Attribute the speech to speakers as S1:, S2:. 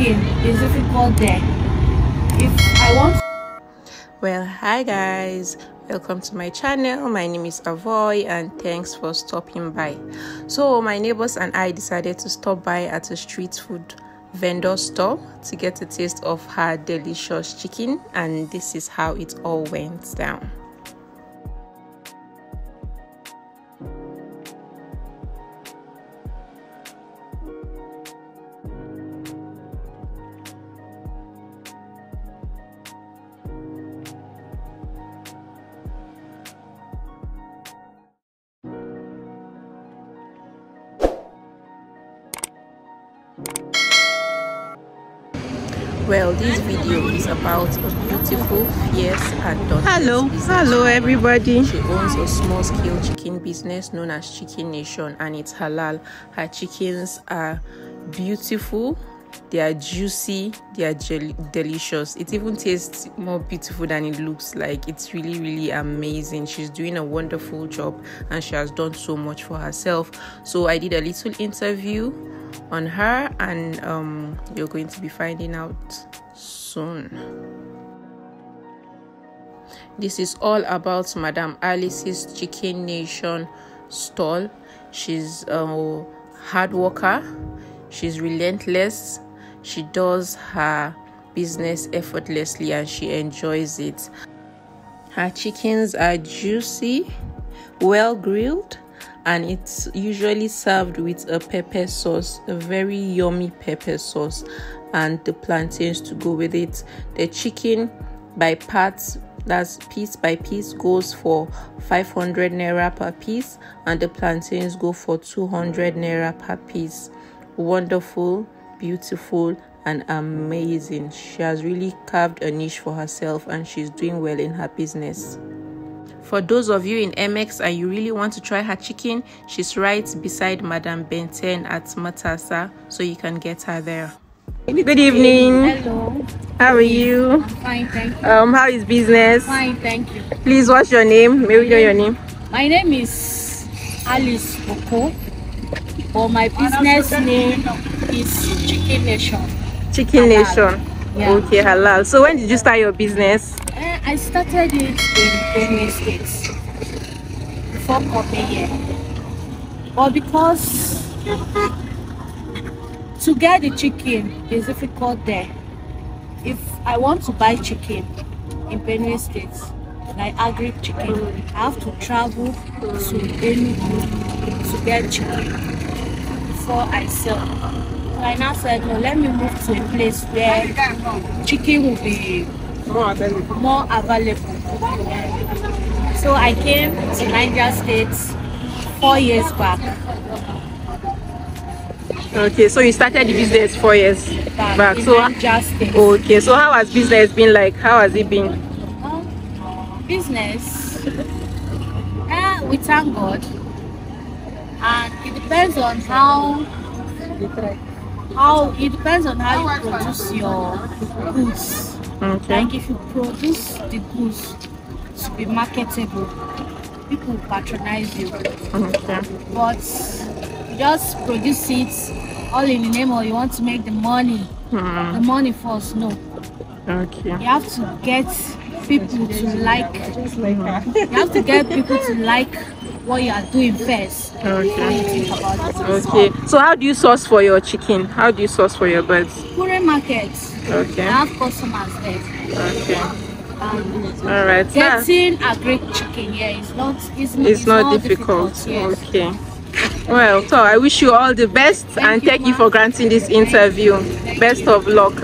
S1: chicken is difficult there. If I want
S2: well hi guys. Welcome to my channel. My name is avoy and thanks for stopping by. So my neighbors and i decided to stop by at a street food vendor store to get a taste of her delicious chicken and this is how it all went down well this video is about a beautiful fierce and
S3: hello hello everybody.
S2: she owns a small scale chicken business known as chicken nation and it's halal. Her chickens are beautiful they are juicy they are delicious. It even tastes more beautiful than it looks. Like it's really really amazing. She's doing a wonderful job and she has done so much for herself. So i did a little interview on her and um, you're going to be finding out soon. This is all about madam alice's chicken nation stall. She's a hard worker she's relentless. She does her business effortlessly and she enjoys it. Her chickens are juicy well grilled and it's usually served with a pepper sauce, a very yummy pepper sauce, and the plantains to go with it. The chicken by parts that's piece by piece goes for 500 naira per piece and the plantains go for 200 naira per piece wonderful beautiful and amazing she has really carved a niche for herself and she's doing well in her business for those of you in MX and you really want to try her chicken, she's right beside Madame Benten at Matasa, so you can get her there.
S3: Good evening.
S1: Hello.
S3: How are you?
S1: I'm fine, thank you.
S3: Um, how is business?
S1: Fine, thank you.
S3: Please, what's your name? May we know your name?
S1: My name is Alice Okoh, but my business name is Chicken Nation.
S3: Chicken halal. Nation. Yeah. Okay, halal. So when did you start your business?
S1: Uh, I started it in Benue State before coming here. But because to get the chicken is difficult there. If I want to buy chicken in Benue State, like agri chicken, I have to travel to Enugu to get chicken before I sell. So I now said, no, let me move to a place where chicken will be more available. More available. So I came to Niger State four years back.
S3: Okay, so you started the business four years back. back. So okay, so how has business been like? How has it been?
S1: Um, business, uh, we thank God, and it depends on how how it depends on how you produce your goods.
S3: Okay.
S1: Like if you produce the goods to be marketable, people patronize you.
S3: Okay.
S1: But you just produce it all in the name of you want to make the money.
S3: Hmm.
S1: The money first, no.
S3: Okay. You
S1: have to get people to like. You have to get people to like what you are doing first.
S3: Okay. Okay. So how do you source for your chicken? How do you source for your birds?
S1: Kure market.
S3: Okay.
S1: I have customers there.
S3: Okay. Um, All right.
S1: Getting yeah. a great chicken here is not it's,
S3: it's, it's not, not difficult. difficult yes. Okay. Well, so I wish you all the best thank and you, thank you for granting this interview. Best of luck.